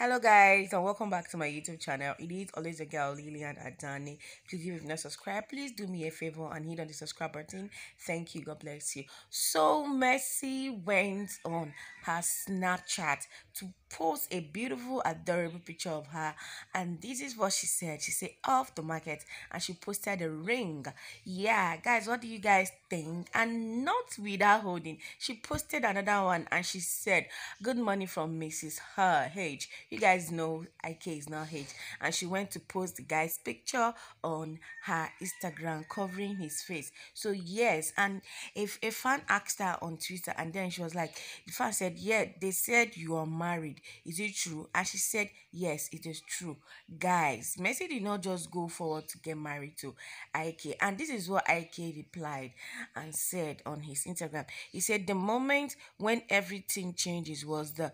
Hello guys and welcome back to my YouTube channel. It is always a girl Lillian Adanne. Please if you've not subscribed, please do me a favor and hit on the subscribe button. Thank you. God bless you. So Mercy went on her Snapchat to post a beautiful, adorable picture of her. And this is what she said. She said off the market and she posted a ring. Yeah, guys, what do you guys think? And not without holding. She posted another one and she said, Good morning from Mrs. Her H. You guys know Ike is not H. And she went to post the guy's picture on her Instagram covering his face. So yes, and if a fan asked her on Twitter and then she was like, the fan said, Yeah, they said you are married is it true? And she said, Yes, it is true. Guys, Mercy did not just go forward to get married to Ike. And this is what Ike replied and said on his Instagram. He said, The moment when everything changes was the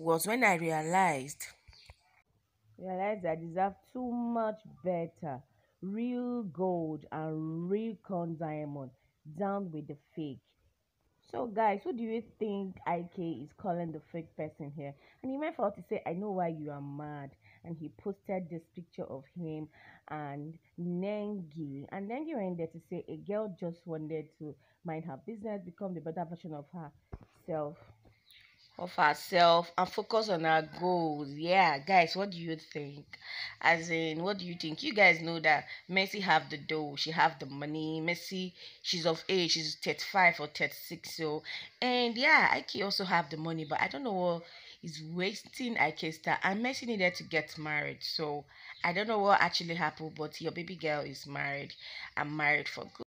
was when I realized realized I deserve too much better. Real gold and real con diamond down with the fake. So, guys, who do you think Ike is calling the fake person here? And he went forward to say, I know why you are mad. And he posted this picture of him and Nengi. And Nengi went there to say, a girl just wanted to mind her business, become the better version of herself of herself and focus on our goals. Yeah, guys, what do you think? As in, what do you think? You guys know that Mercy have the dough, she have the money. Mercy, she's of age, she's 35 or 36. So, and yeah, Ike also have the money, but I don't know what is wasting Ike star. And Mercy needed to get married. So, I don't know what actually happened, but your baby girl is married. I'm married for good.